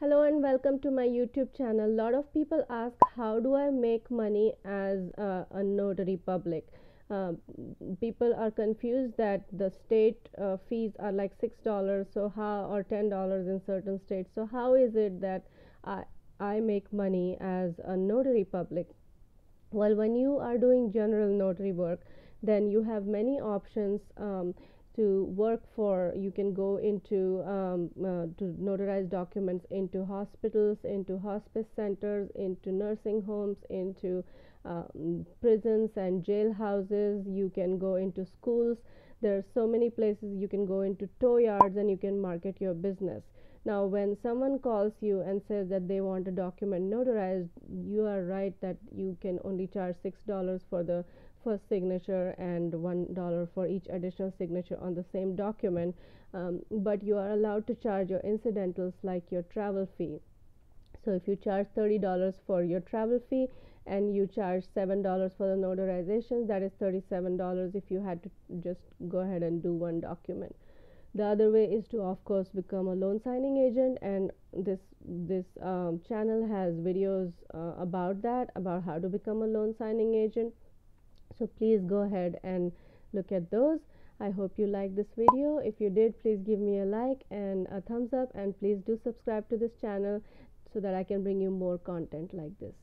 Hello and welcome to my YouTube channel. A lot of people ask how do I make money as a notary public. Uh, people are confused that the state uh, fees are like six dollars, so how or ten dollars in certain states. So how is it that I I make money as a notary public? Well, when you are doing general notary work, then you have many options. Um, to work for you can go into um, uh, to notarize documents into hospitals into hospice centers into nursing homes into um, prisons and jail houses you can go into schools there are so many places you can go into tow yards and you can market your business. Now when someone calls you and says that they want a document notarized you are right that you can only charge six dollars for the first signature and one dollar for each additional signature on the same document. Um, but you are allowed to charge your incidentals like your travel fee so if you charge $30 for your travel fee and you charge $7 for the notarization that is $37 if you had to just go ahead and do one document. The other way is to of course become a loan signing agent and this this um, channel has videos uh, about that about how to become a loan signing agent. So please go ahead and look at those. I hope you like this video. If you did please give me a like and a thumbs up and please do subscribe to this channel so that i can bring you more content like this